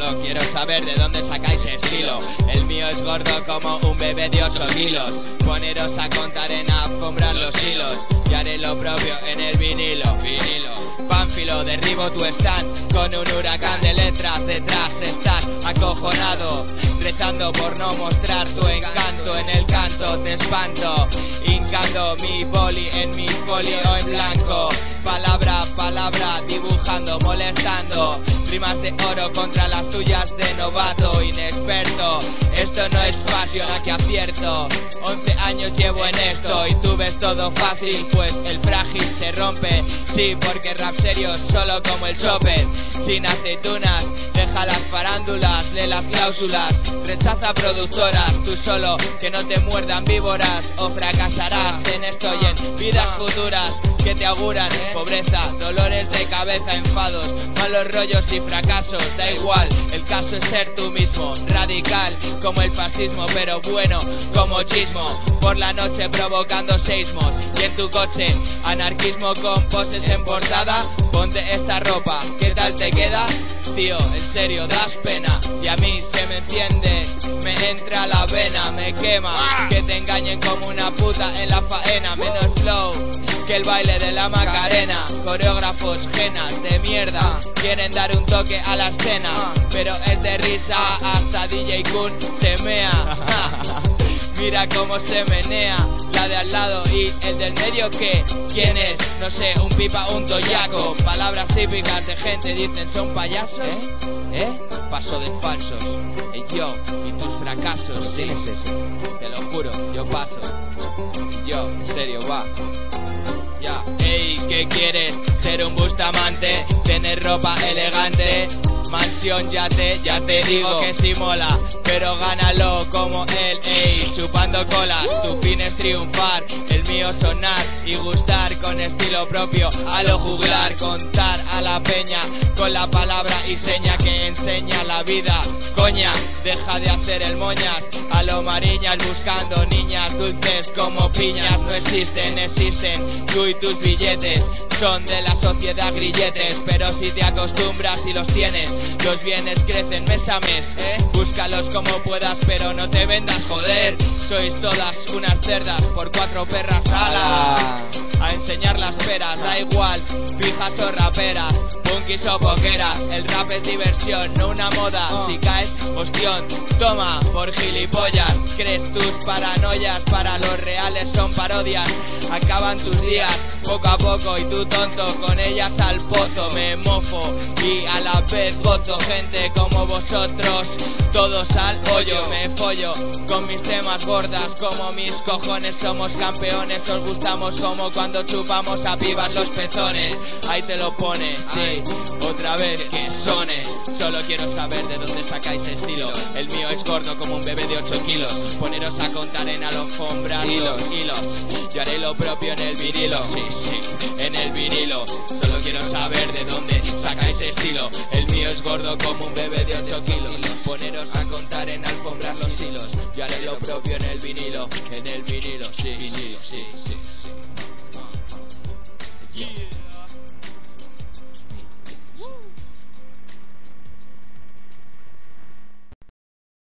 Solo quiero saber de dónde sacáis estilo. El mío es gordo como un bebé de 8 kilos. Poneros a contar en alfombrar los hilos. Y haré lo propio en el vinilo. Vinilo. Pánfilo, derribo tu stand con un huracán de letras detrás. Estás acojonado, rezando por no mostrar tu encanto. En el canto te espanto, hincando mi boli en mi folio en blanco. Palabra, palabra, dibujando, molestando. Rimas de oro contra las tuyas de novato, inexperto. Esto no es fácil, aquí acierto. 11 años llevo en esto y tú ves todo fácil, pues el frágil se rompe. Sí, porque rap serio solo como el chopper, sin aceitunas. Deja las farándulas, lee las cláusulas, rechaza productoras, tú solo que no te muerdan víboras o fracasarás en esto y en vidas futuras que te auguran pobreza, dolores de cabeza, enfados, malos rollos y fracasos. Da igual, el caso es ser tú mismo, radical el fascismo, pero bueno como chismo. Por la noche provocando seismos y en tu coche anarquismo con poses en portada. Ponte esta ropa, ¿qué tal te queda? Tío, en serio, das pena y a mí se me enciende me entra la vena, me quema. Que te engañen como una puta en la faena, menos flow que el baile de la Macarena. Coreógrafos genas de mierda quieren dar un toque a la escena, pero es de risa hasta DJ Kun se mea. Mira cómo se menea la de al lado y el del medio que quién es, no sé, un pipa, un toyaco. Palabras típicas de gente dicen son payasos, ¿eh? ¿Eh? Paso de falsos. Y yo y tus fracasos, sí. ¿Quién es ese? Te lo juro, yo paso. Y yo, en serio, va. Ya, ey, ¿qué quieres? Ser un bustamante, tener ropa elegante, mansión, ya te, ya te digo que sí mola, pero gánalo como él, ey, chupando colas, tu fin es triunfar, el mío sonar y gustar con estilo propio, a lo juglar, contar a la peña con la palabra y seña que enseña la vida, coña, deja de hacer el moñas, a lo mariñas buscando niñas dulces como piñas, no existen, existen, tú y tus billetes son de la sociedad grilletes, pero si te acostumbras y los tienes, los bienes crecen mes a mes, ¿eh? Búscalos como puedas, pero no te vendas, joder. Sois todas unas cerdas por cuatro perras, ala. A enseñar las peras, da igual, fijas o raperas, punkis o poqueras. El rap es diversión, no una moda. Si caes, hostión, toma por gilipollas. Crees tus paranoias, para los reales son parodias. Acaban tus días poco a poco y tú tonto con ellas al pozo. Me mofo y a la vez gozo gente como vosotros todos al hoyo. Me follo con mis temas gordas como mis cojones. Somos campeones os gustamos como cuando chupamos a pibas los pezones. Ahí te lo pone sí otra vez que sone. Solo quiero saber de dónde sacáis estilo. El mío es gordo como un bebé de 8 kilos. Poneros a contar en alfombras los hilos. Yo haré lo propio en el vinilo. Sí en el vinilo. Solo quiero saber de dónde sacáis estilo. El mío es gordo como un bebé de 8 kilos. Poneros a contar en alfombras los hilos. Yo haré lo propio en el vinilo. En el vinilo sí sí sí, sí.